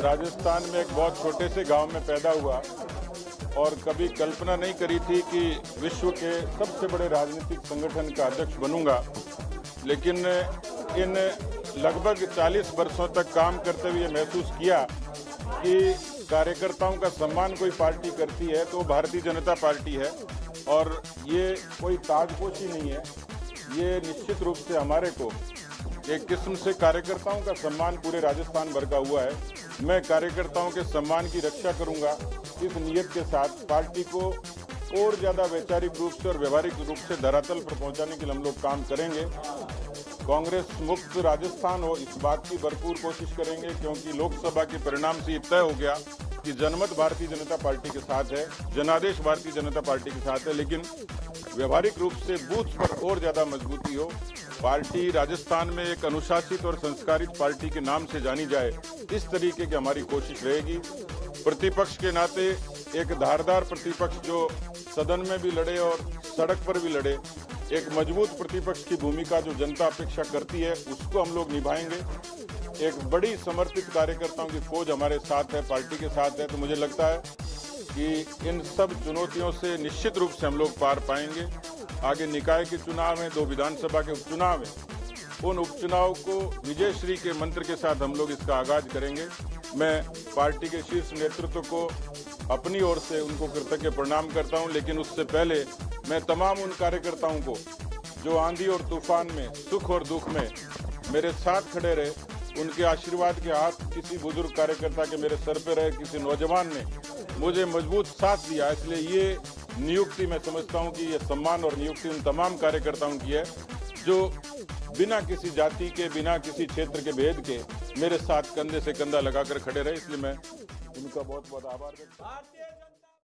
राजस्थान में एक बहुत छोटे से गाँव में पैदा हुआ और कभी कल्पना नहीं करी थी कि विश्व के सबसे बड़े राजनीतिक संगठन का अध्यक्ष बनूँगा। लेकिन इन लगभग 40 वर्षों तक काम करते हुए महसूस किया कि कार्यकर्ताओं का सम्मान कोई पार्टी करती है तो भारतीय जनता पार्टी है और ये कोई ताजपोशी नहीं है। ये निश्चित रूप से हमारे को एक किस्म से कार्यकर्ताओं का सम्मान पूरे राजस्थान भर का हुआ है। मैं कार्यकर्ताओं के सम्मान की रक्षा करूँगा। इस नियत के साथ पार्टी को और ज़्यादा वैचारिक रूप से और व्यवहारिक रूप से धरातल पर पहुँचाने के लिए हम लोग काम करेंगे। कांग्रेस मुक्त राजस्थान हो, इस बात की भरपूर कोशिश करेंगे क्योंकि लोकसभा के परिणाम से ये तय हो गया कि जनमत भारतीय जनता पार्टी के साथ है, जनादेश भारतीय जनता पार्टी के साथ है, लेकिन व्यवहारिक रूप से बूथ पर और ज़्यादा मजबूती हो पार्टी राजस्थान में एक अनुशासित और संस्कारित पार्टी के नाम से जानी जाए, इस तरीके की हमारी कोशिश रहेगी। प्रतिपक्ष के नाते एक धारदार प्रतिपक्ष जो सदन में भी लड़े और सड़क पर भी लड़े, एक मज़बूत प्रतिपक्ष की भूमिका जो जनता अपेक्षा करती है, उसको हम लोग निभाएँगे। एक बड़ी समर्पित कार्यकर्ताओं की फौज हमारे साथ है, पार्टी के साथ है तो मुझे लगता है कि इन सब चुनौतियों से निश्चित रूप से हम लोग पार पाएँगे। आगे निकाय के चुनाव हैं, दो विधानसभा के उपचुनाव हैं। उन उपचुनाव को विजय श्री के मंत्र के साथ हम लोग इसका आगाज़ करेंगे। मैं पार्टी के शीर्ष नेतृत्व को अपनी ओर से उनको कृतज्ञ प्रणाम करता हूँ, लेकिन उससे पहले मैं तमाम उन कार्यकर्ताओं को, जो आंधी और तूफ़ान में, सुख और दुख में मेरे साथ खड़े रहे उनके आशीर्वाद के हाथ किसी बुज़ुर्ग कार्यकर्ता के मेरे सर पे रहे, किसी नौजवान ने मुझे मज़बूत साथ दिया। इसलिए ये नियुक्ति मैं समझता हूँ कि ये सम्मान और नियुक्ति उन तमाम कार्यकर्ताओं की है, जो बिना किसी जाति के, बिना किसी क्षेत्र के, भेद के मेरे साथ कंधे से कंधा लगाकर खड़े रहे। इसलिए मैं उनका बहुत बहुत आभार करता हूँ।